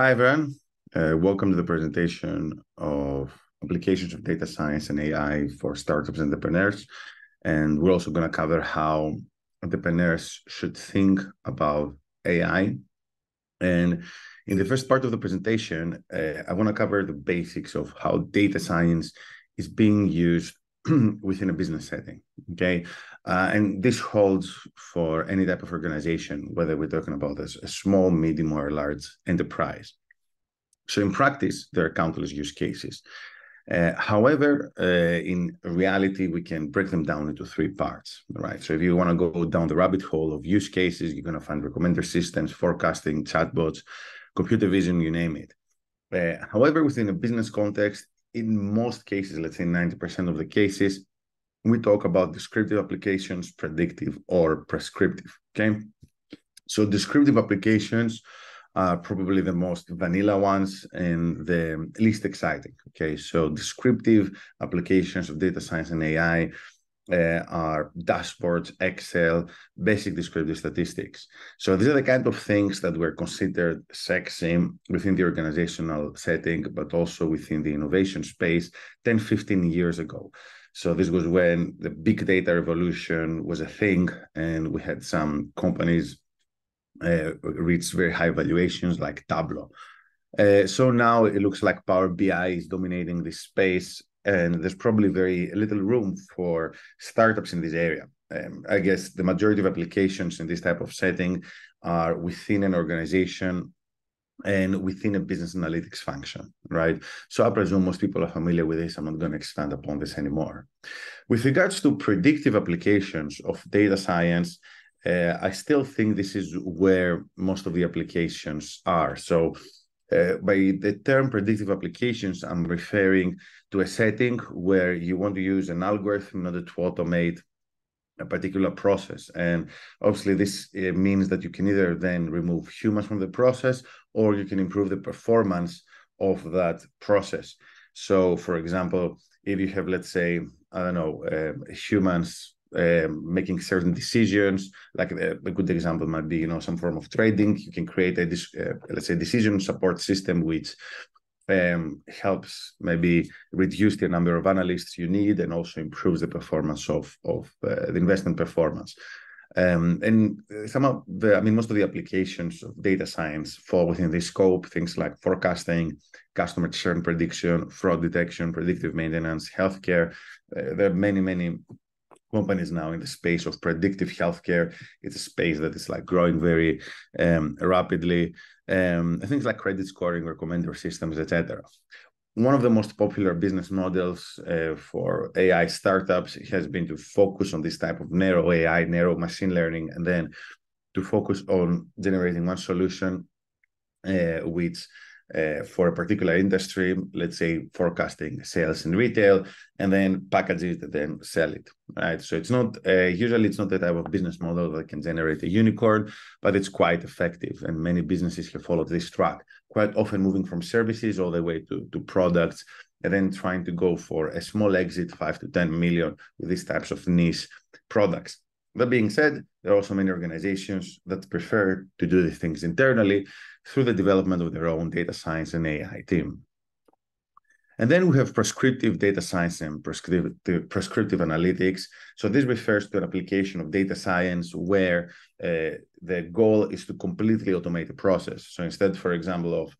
Hi, everyone. Uh, welcome to the presentation of applications of data science and AI for startups and entrepreneurs. And we're also going to cover how entrepreneurs should think about AI. And in the first part of the presentation, uh, I want to cover the basics of how data science is being used within a business setting. Okay. Uh, and this holds for any type of organization, whether we're talking about a, a small, medium, or large enterprise. So in practice, there are countless use cases. Uh, however, uh, in reality, we can break them down into three parts, right? So if you want to go down the rabbit hole of use cases, you're going to find recommender systems, forecasting, chatbots, computer vision, you name it. Uh, however, within a business context, in most cases, let's say 90% of the cases, we talk about descriptive applications, predictive, or prescriptive. Okay. So descriptive applications are probably the most vanilla ones and the least exciting. Okay. So descriptive applications of data science and AI uh, are dashboards, Excel, basic descriptive statistics. So these are the kind of things that were considered sexy within the organizational setting, but also within the innovation space 10, 15 years ago. So this was when the big data revolution was a thing, and we had some companies uh, reach very high valuations like Tableau. Uh, so now it looks like Power BI is dominating this space, and there's probably very little room for startups in this area. Um, I guess the majority of applications in this type of setting are within an organization and within a business analytics function, right? So I presume most people are familiar with this. I'm not going to expand upon this anymore. With regards to predictive applications of data science, uh, I still think this is where most of the applications are. So uh, by the term predictive applications, I'm referring to a setting where you want to use an algorithm in order to automate a particular process. And obviously, this uh, means that you can either then remove humans from the process or you can improve the performance of that process. So, for example, if you have, let's say, I don't know, uh, humans uh, making certain decisions, like a, a, good example might be, you know, some form of trading. You can create a, uh, let's say, decision support system which um, helps maybe reduce the number of analysts you need and also improves the performance of of uh, the investment performance. Um, and some of the, I mean, most of the applications of data science fall within this scope. Things like forecasting, customer churn prediction, fraud detection, predictive maintenance, healthcare. Uh, there are many, many companies now in the space of predictive healthcare. It's a space that is like growing very um, rapidly. Um, things like credit scoring, recommender systems, etc. One of the most popular business models uh, for AI startups has been to focus on this type of narrow AI, narrow machine learning, and then to focus on generating one solution uh, which uh, for a particular industry, let's say forecasting sales in retail, and then package it and then sell it, right? So it's not uh, usually it's not the type of business model that can generate a unicorn, but it's quite effective, and many businesses have followed this track. Quite often, moving from services all the way to to products, and then trying to go for a small exit, five to ten million, with these types of niche products. That being said, there are also many organizations that prefer to do these things internally through the development of their own data science and AI team. And then we have prescriptive data science and prescriptive, prescriptive analytics. So this refers to an application of data science where uh, the goal is to completely automate the process. So instead, for example, of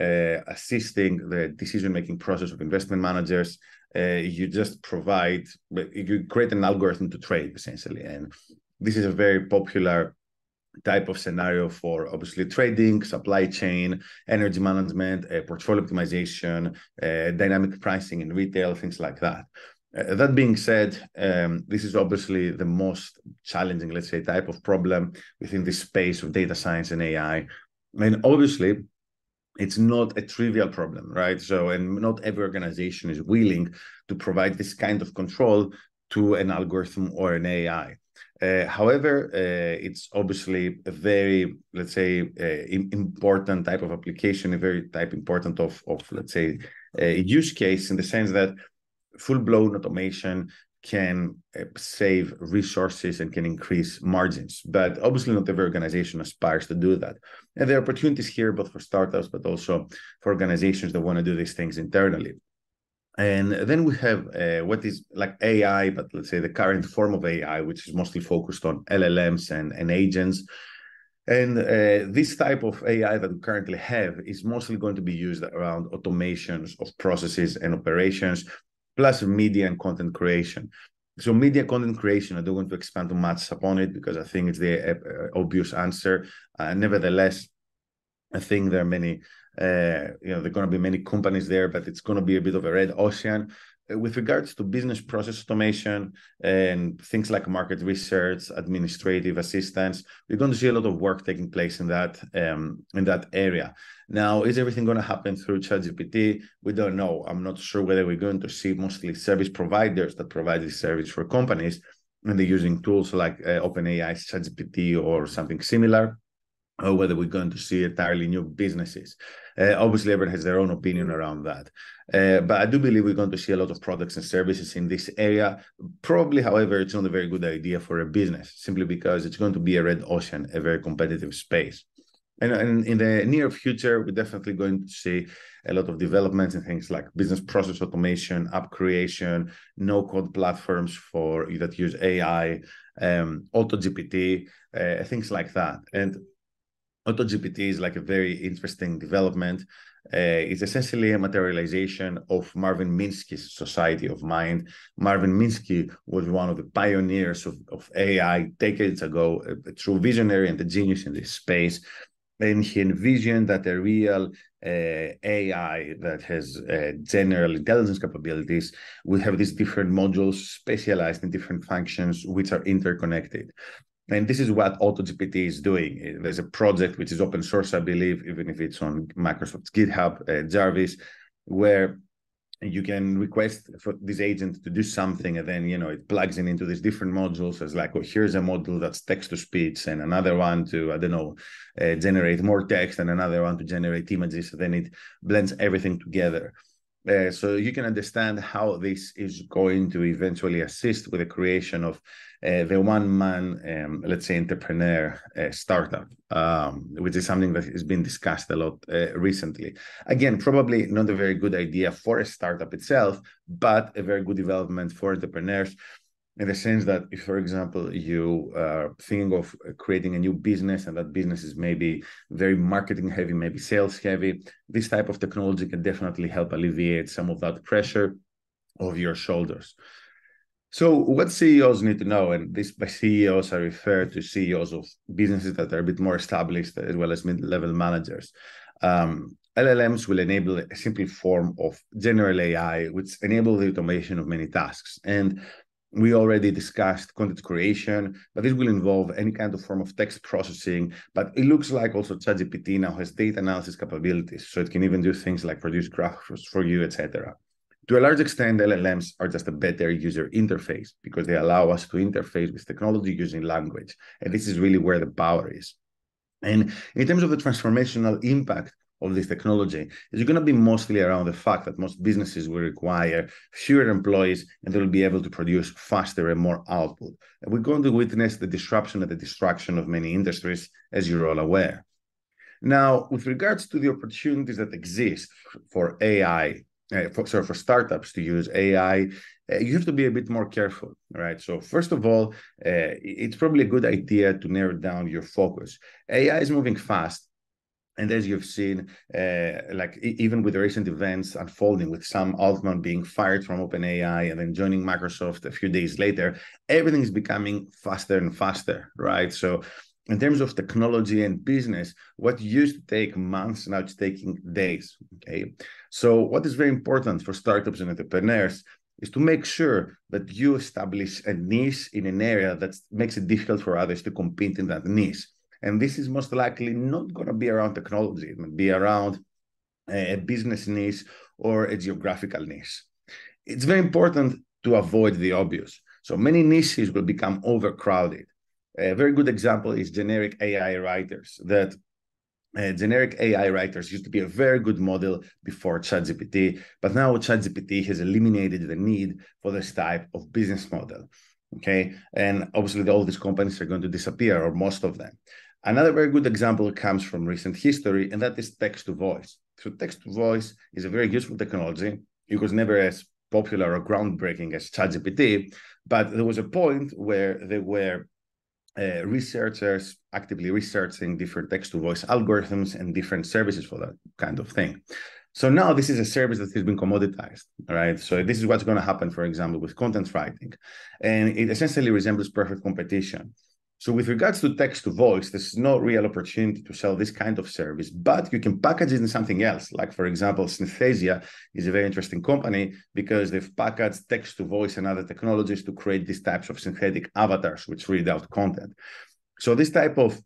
uh, assisting the decision-making process of investment managers, uh, you just provide, you create an algorithm to trade essentially. And this is a very popular type of scenario for obviously trading, supply chain, energy management, uh, portfolio optimization, uh, dynamic pricing in retail, things like that. Uh, that being said, um, this is obviously the most challenging, let's say, type of problem within the space of data science and AI. I mean, obviously, it's not a trivial problem, right? So, and not every organization is willing to provide this kind of control to an algorithm or an AI. Uh, however, uh, it's obviously a very, let's say, uh, important type of application, a very type important of, of let's say, a use case in the sense that full-blown automation can uh, save resources and can increase margins. But obviously, not every organization aspires to do that. And there are opportunities here, both for startups, but also for organizations that want to do these things internally. And then we have uh, what is like AI, but let's say the current form of AI, which is mostly focused on LLMs and, and agents. And uh, this type of AI that we currently have is mostly going to be used around automations of processes and operations, plus media and content creation. So media content creation, I don't want to expand too much upon it because I think it's the uh, obvious answer. Uh, nevertheless, I think there are many uh, you know, there are going to be many companies there, but it's going to be a bit of a red ocean. Uh, with regards to business process automation and things like market research, administrative assistance, we're going to see a lot of work taking place in that um, in that area. Now, is everything going to happen through ChatGPT? We don't know. I'm not sure whether we're going to see mostly service providers that provide this service for companies, and they're using tools like uh, OpenAI's ChatGPT or something similar or whether we're going to see entirely new businesses. Uh, obviously, everyone has their own opinion around that. Uh, but I do believe we're going to see a lot of products and services in this area. Probably, however, it's not a very good idea for a business, simply because it's going to be a red ocean, a very competitive space. And, and in the near future, we're definitely going to see a lot of developments in things like business process automation, app creation, no-code platforms for that use AI, um, AutoGPT, uh, things like that. And AutoGPT is like a very interesting development. Uh, it's essentially a materialization of Marvin Minsky's Society of Mind. Marvin Minsky was one of the pioneers of, of AI decades ago, a, a, true visionary and a genius in this space. And he envisioned that a real uh, AI that has uh, general intelligence capabilities will have these different modules specialized in different functions which are interconnected. And this is what AutoGPT is doing. There's a project which is open source, I believe, even if it's on Microsoft's GitHub, uh, Jarvis, where you can request for this agent to do something and then you know it plugs in into these different modules. As like oh here's a model that's text to speech and another one to i don't know uh, generate more text and another one to generate images. And then it blends everything together uh, so you can understand how this is going to eventually assist with the creation of uh, the one man, um, let's say, entrepreneur uh, startup, um, which is something that has been discussed a lot uh, recently. Again, probably not a very good idea for a startup itself, but a very good development for entrepreneurs in the sense that if for example you are thinking of creating a new business and that business is maybe very marketing heavy maybe sales heavy this type of technology can definitely help alleviate some of that pressure of your shoulders so what CEOs need to know, and this by CEOs I refer to CEOs of businesses that are a bit more established as well as mid-level managers. Um, LLMs will enable a simple form of general AI, which enable the automation of many tasks. And we already discussed content creation, but this will involve any kind of form of text processing. But it looks like also ChatGPT now has data analysis capabilities, so it can even do things like produce graphs for you, etc. To a large extent, LLMs are just a better user interface because they allow us to interface with technology using language. And this is really where the power is. And in terms of the transformational impact of this technology, is going to be mostly around the fact that most businesses will require fewer employees and they'll be able to produce faster and more output. And we're going to witness the disruption and the destruction of many industries, as you're all aware. Now, with regards to the opportunities that exist for AI uh, for, sorry, for startups to use AI, uh, you have to be a bit more careful, right? So first of all, uh, it's probably a good idea to narrow down your focus. AI is moving fast. And as you've seen, uh, like even with the recent events unfolding, with Sam Altman being fired from OpenAI and then joining Microsoft a few days later, everything is becoming faster and faster, right? So in terms of technology and business, what used to take months now it's taking days. Okay. So, what is very important for startups and entrepreneurs is to make sure that you establish a niche in an area that makes it difficult for others to compete in that niche. And this is most likely not going to be around technology, it might be around a business niche or a geographical niche. It's very important to avoid the obvious. So many niches will become overcrowded a very good example is generic AI writers that uh, generic AI writers used to be a very good model before ChatGPT, but now ChatGPT has eliminated the need for this type of business model. Okay, and obviously all these companies are going to disappear, or most of them. Another very good example comes from recent history, and that is text to voice. So text to voice is a very useful technology. It was never as popular or groundbreaking as ChatGPT, but there was a point where there were uh, researchers actively researching different text to voice algorithms and different services for that kind of thing. So now this is a service that has been commoditized, right? So this is what's going to happen, for example, with content writing. And it essentially resembles perfect competition. So with regards to text to voice, there's no real opportunity to sell this kind of service, but you can package it in something else. Like for example, Synthesia is a very interesting company because they've packaged text to voice and other technologies to create these types of synthetic avatars which read out content. So this type of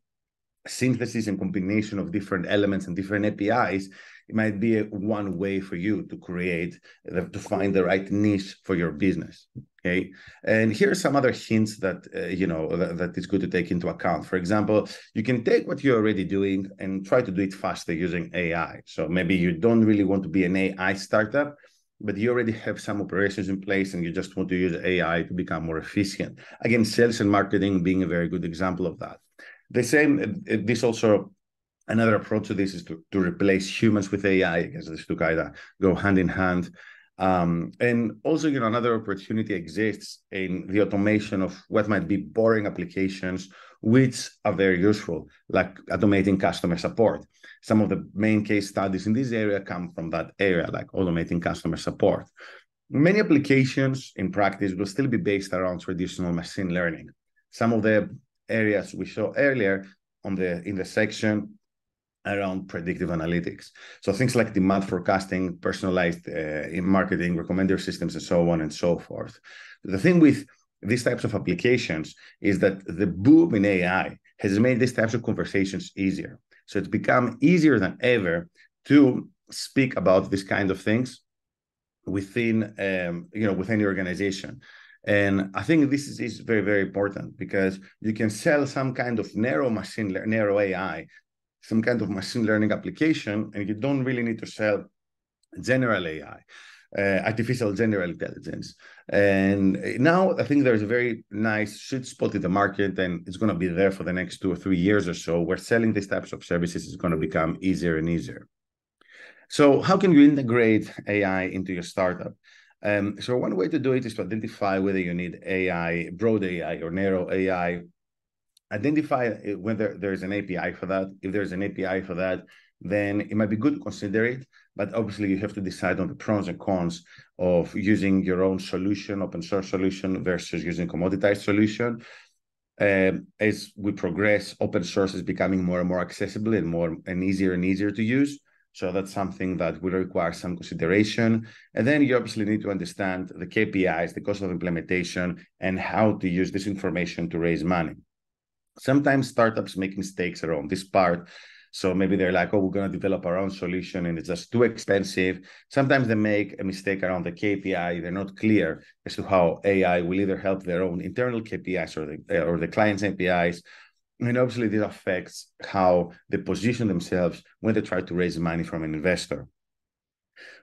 synthesis and combination of different elements and different APIs it might be a, one way for you to create to find the right niche for your business okay? And here are some other hints that uh, you know that, is good to take into account. For example you can take what you're already doing and try to do it faster using ai so maybe you don't really want to be an ai startup but you already have some operations in place and you just want to use ai to become more efficient. Again sales and marketing being a very good example of that. The same this also another approach to this is to, to replace humans with AI, because these two kind of go hand in hand. Um, and also, you know, another opportunity exists in the automation of what might be boring applications, which are very useful, like automating customer support. Some of the main case studies in this area come from that area, like automating customer support. Many applications in practice will still be based around traditional machine learning. Some of the areas we saw earlier on the in the section around predictive analytics. So things like demand forecasting, personalized uh, marketing, recommender systems, and so on and so forth. The thing with these types of applications is that the boom in AI has made these types of conversations easier. So it's become easier than ever to speak about these kind of things within um, you know within the organization. And I think this is, is very, very important because you can sell some kind of narrow machine, narrow AI some kind of machine learning application, and you don't really need to sell general AI, uh, artificial general intelligence. And now I think there's a very nice sweet spot in the market, and it's going to be there for the next two or three years or so, where selling these types of services is going to become easier and easier. So, how can you integrate AI into your startup? Um, so, one way to do it is to identify whether you need AI, broad AI, or narrow AI, identify whether there's an API for that. If there's an API for that, then it might be good to consider it. But obviously, you have to decide on the pros and cons of using your own solution, open source solution, versus using commoditized solution. Um, as we progress, open source is becoming more and more accessible and more and easier and easier to use. So that's something that will require some consideration. And then you obviously need to understand the KPIs, the cost of implementation, and how to use this information to raise money sometimes startups make mistakes around this part. So maybe they're like oh we're going to develop our own solution and it's just too expensive. Sometimes they make a mistake around the kpi they're not clear as to how ai will either help their own internal kpis or the eh, or the client's kpis and obviously this affects how they position themselves when they try to raise money from an investor.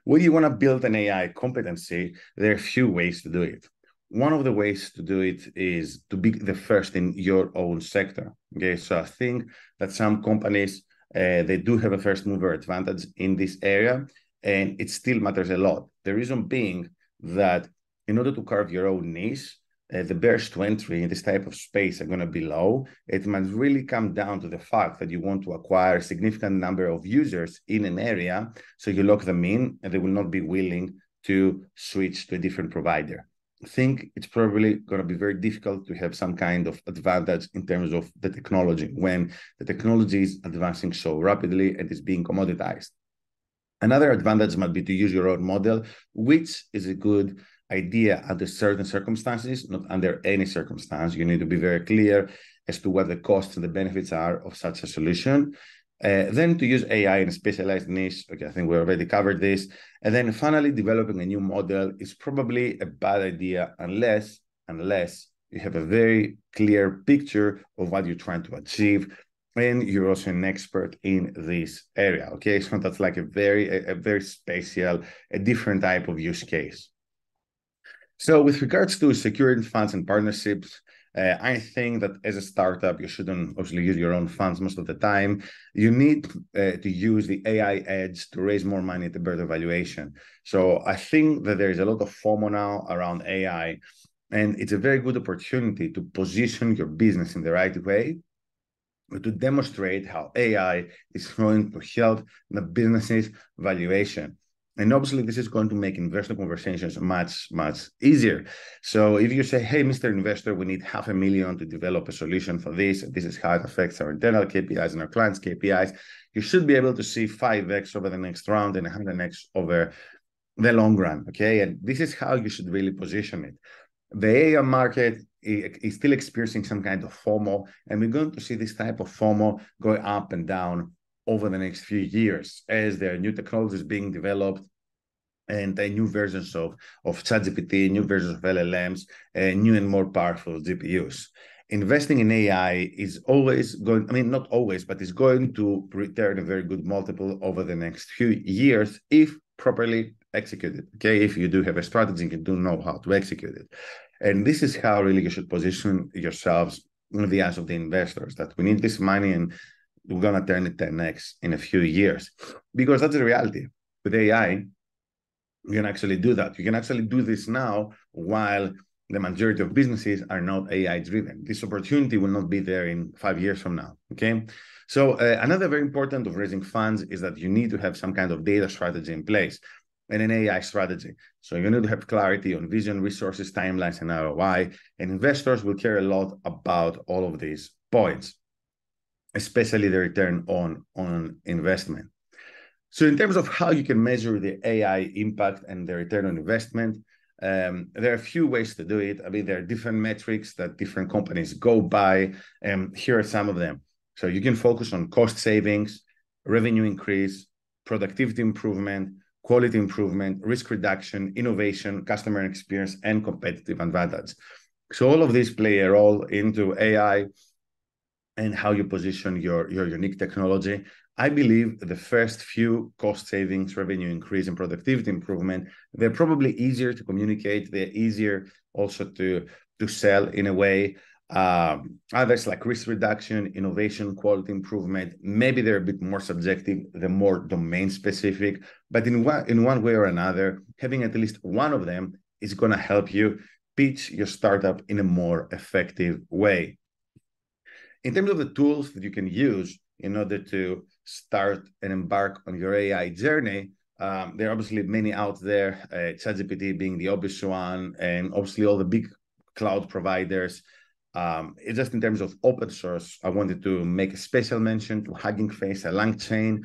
When you want to build an ai competency there are a few ways to do it one of the ways to do it is to be the first in your own sector. Okay, so I think that some companies uh, they do have a first mover advantage in this area, and it still matters a lot. The reason being that in order to carve your own niche, uh, the barriers to entry in this type of space are going to be low. It must really come down to the fact that you want to acquire a significant number of users in an area, so you lock them in, and they will not be willing to switch to a different provider think it's probably going to be very difficult to have some kind of advantage in terms of the technology when the technology is advancing so rapidly and is being commoditized. Another advantage might be to use your own model, which is a good idea under certain circumstances, not under any circumstance. You need to be very clear as to what the costs and the benefits are of such a solution. Uh, then to use AI in a specialized niche, okay, I think we already covered this. And then finally, developing a new model is probably a bad idea unless, unless you have a very clear picture of what you're trying to achieve and you're also an expert in this area. Okay, so that's like a very a, a very special, a different type of use case. So with regards to securing funds and partnerships, uh, I think that as a startup, you shouldn't obviously use your own funds most of the time. You need uh, to use the AI edge to raise more money at a better valuation. So I think that there is a lot of FOMO now around AI, and it's a very good opportunity to position your business in the right way to demonstrate how AI is going to help the business's valuation. And obviously, this is going to make investor conversations much, much easier. So if you say, hey, Mr. Investor, we need half a million to develop a solution for this, this is how it affects our internal KPIs and our clients' KPIs, you should be able to see 5x over the next round and 100x over the long run. Okay. And this is how you should really position it. The AI market is still experiencing some kind of FOMO, and we're going to see this type of FOMO going up and down over the next few years as there are new technologies being developed and uh, new versions of, of ChatGPT, new versions of LLMs, and new and more powerful GPUs. Investing in AI is always going, I mean, not always, but is going to return a very good multiple over the next few years if properly executed. Okay, if you do have a strategy, and you do know how to execute it. And this is how really you should position yourselves in the eyes of the investors that we need this money and we're going to turn it 10x in a few years because that's the reality. With AI, you can actually do that. You can actually do this now while the majority of businesses are not AI driven. This opportunity will not be there in five years from now. Okay. So, uh, another very important of raising funds is that you need to have some kind of data strategy in place and an AI strategy. So you need to have clarity on vision, resources, timelines, and ROI. And investors will care a lot about all of these points, especially the return on, on investment. So in terms of how you can measure the AI impact and the return on investment, um, there are a few ways to do it. I mean, there are different metrics that different companies go by, and here are some of them. So you can focus on cost savings, revenue increase, productivity improvement, quality improvement, risk reduction, innovation, customer experience, and competitive advantage. So all of these play a role into AI and how you position your, your unique technology. I believe the first few cost savings, revenue increase, and productivity improvement, they're probably easier to communicate. They're easier also to, to sell in a way. Um, others like risk reduction, innovation, quality improvement, maybe they're a bit more subjective, they're more domain specific, but in one, in one way or another, having at least one of them is going to help you pitch your startup in a more effective way. In terms of the tools that you can use in order to start and embark on your AI journey, um, there are obviously many out there, uh, ChatGPT being the obvious one, and obviously all the big cloud providers um, just in terms of open source, I wanted to make a special mention to Hugging Face and LangChain.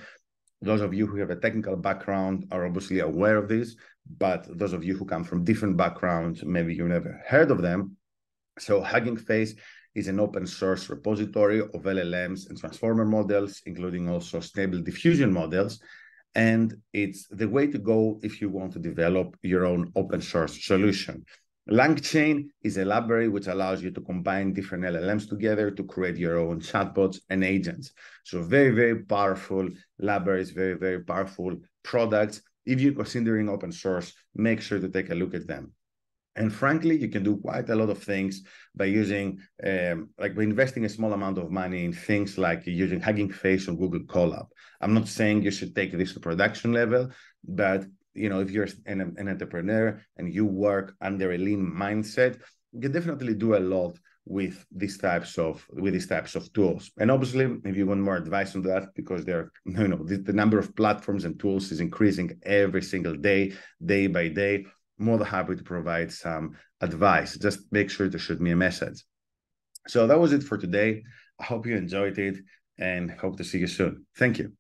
Those of you who have a technical background are obviously aware of this, but those of you who come from different backgrounds, maybe you've never heard of them. So Hugging Face is an open source repository of LLMs and transformer models, including also stable diffusion models. And it's the way to go if you want to develop your own open source solution. LangChain is a library which allows you to combine different LLMs together to create your own chatbots and agents. So very, very powerful libraries, very, very powerful products. If you're considering open source, make sure to take a look at them. And frankly, you can do quite a lot of things by using, um, like by investing a small amount of money in things like using Hugging Face or Google Colab. I'm not saying you should take this to production level, but you know if you're an, an entrepreneur and you work under a lean mindset you can definitely do a lot with these types of with these types of tools and obviously if you want more advice on that because there are you know the, the number of platforms and tools is increasing every single day day by day more than happy to provide some advice. Just make sure to shoot me a message. So that was it for today. I hope you enjoyed it and hope to see you soon. Thank you